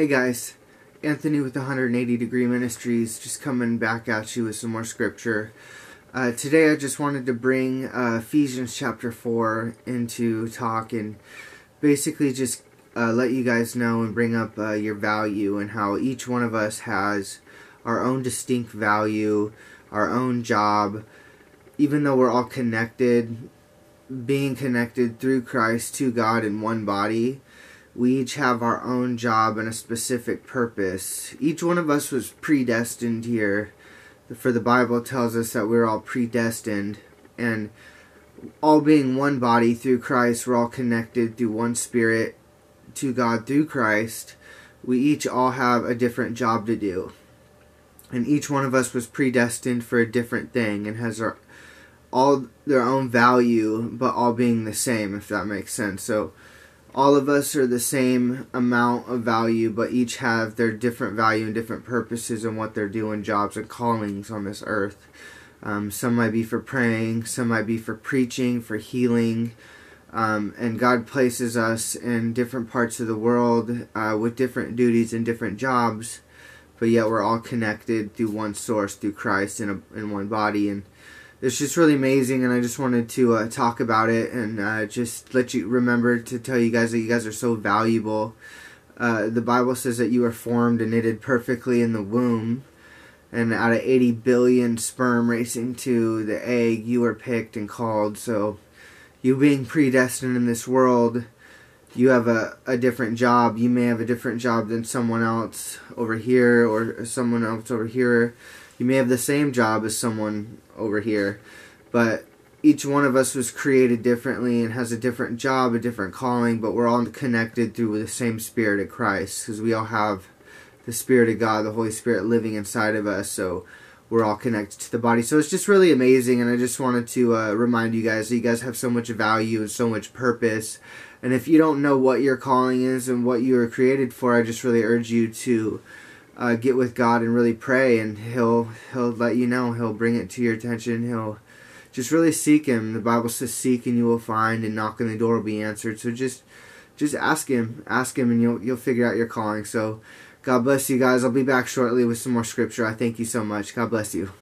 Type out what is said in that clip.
Hey guys, Anthony with 180 Degree Ministries, just coming back at you with some more scripture. Uh, today I just wanted to bring uh, Ephesians chapter 4 into talk and basically just uh, let you guys know and bring up uh, your value and how each one of us has our own distinct value, our own job, even though we're all connected, being connected through Christ to God in one body we each have our own job and a specific purpose. Each one of us was predestined here. For the Bible tells us that we're all predestined. And all being one body through Christ, we're all connected through one spirit to God through Christ. We each all have a different job to do. And each one of us was predestined for a different thing and has our, all their own value, but all being the same, if that makes sense. So, all of us are the same amount of value, but each have their different value and different purposes and what they're doing, jobs and callings on this earth. Um, some might be for praying, some might be for preaching, for healing. Um, and God places us in different parts of the world uh, with different duties and different jobs, but yet we're all connected through one source, through Christ in, a, in one body. And it's just really amazing and i just wanted to uh, talk about it and uh, just let you remember to tell you guys that you guys are so valuable. Uh, the bible says that you were formed and knitted perfectly in the womb and out of 80 billion sperm racing to the egg you were picked and called. So you being predestined in this world you have a, a different job. You may have a different job than someone else over here or someone else over here you may have the same job as someone over here, but each one of us was created differently and has a different job, a different calling, but we're all connected through the same Spirit of Christ because we all have the Spirit of God, the Holy Spirit living inside of us. So we're all connected to the body. So it's just really amazing, and I just wanted to uh, remind you guys that you guys have so much value and so much purpose. And if you don't know what your calling is and what you were created for, I just really urge you to uh, get with God and really pray, and He'll He'll let you know. He'll bring it to your attention. He'll just really seek Him. The Bible says, "Seek and you will find, and knock and the door will be answered." So just just ask Him, ask Him, and you'll you'll figure out your calling. So God bless you guys. I'll be back shortly with some more scripture. I thank you so much. God bless you.